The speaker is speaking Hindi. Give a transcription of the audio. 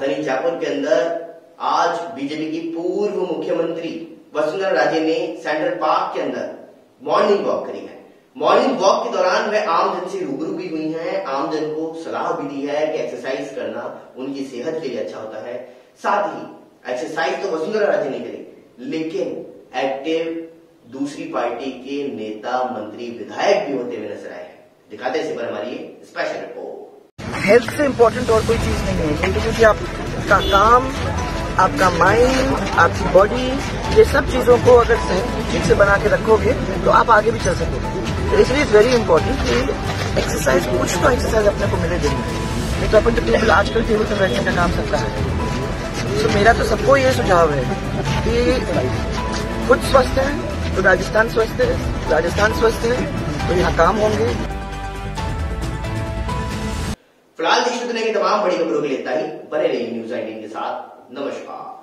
राजधानी जयपुर के अंदर आज बीजेपी की पूर्व मुख्यमंत्री वसुंधरा राजे ने सेंट्रल पार्क के अंदर मॉर्निंग वॉक करी है। मॉर्निंग वॉक के दौरान वह आम जन से रूबरू भी हुई हैं आम जन को सलाह भी दी है कि एक्सरसाइज करना उनकी सेहत के लिए अच्छा होता है। साथ ही एक्सरसाइज तो वसुंधरा राजे ने करी, लेकिन एक्टिव दूसरी पार्टी के नेता, मंत्री, विधायक भी होते हुए नज़र आए हैं। दिखाते इसी पर हमारी स्पेशल रिपोर्ट हेल्थ से इम्पोर्टेंट और कोई चीज़ नहीं है। क्योंकि की आपका काम, आपका माइंड आपकी बॉडी ये सब चीज़ों को अगर ठीक से बना के रखोगे तो आप आगे भी चल सकोगे। तो इसलिए इट्स वेरी इंपॉर्टेंट कि एक्सरसाइज कुछ तो एक्सरसाइज अपने को मिले में। नहीं तो अपन तो टेबल आजकल टेबल पर बैठने का काम सकता है। तो मेरा तो सबको ये सुझाव है कि खुद स्वस्थ है तो राजस्थान स्वस्थ है, राजस्थान स्वस्थ है तो यहाँ काम होंगे। फ़िलहाल देश दुनिया की तमाम बड़ी खबरों के लिए इतना ही बने रहिए न्यूज़ आइटीन के साथ। नमस्कार।